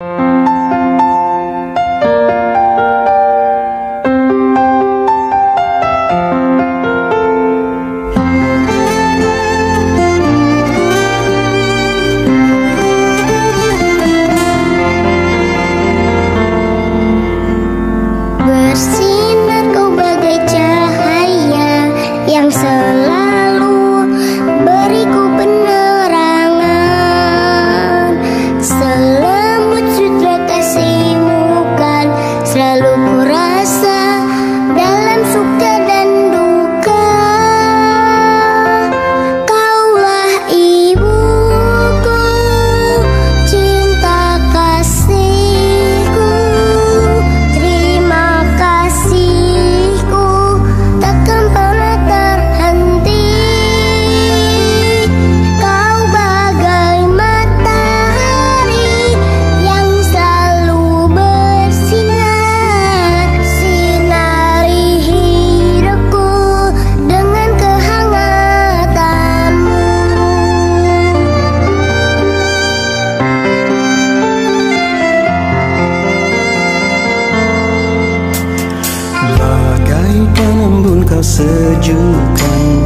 you. sejukkan